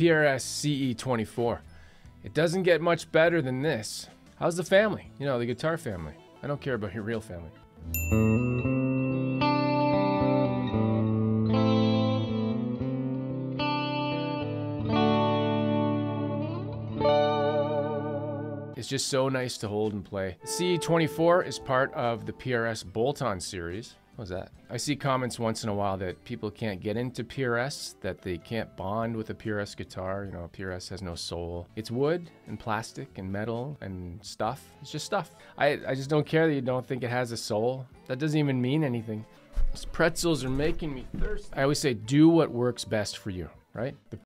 PRS CE24. It doesn't get much better than this. How's the family? You know, the guitar family. I don't care about your real family. It's just so nice to hold and play. The CE24 is part of the PRS Bolt-On series. What's that? I see comments once in a while that people can't get into PRS, that they can't bond with a PRS guitar. You know, a PRS has no soul. It's wood and plastic and metal and stuff. It's just stuff. I, I just don't care that you don't think it has a soul. That doesn't even mean anything. Pretzels are making me thirsty. I always say, do what works best for you right? The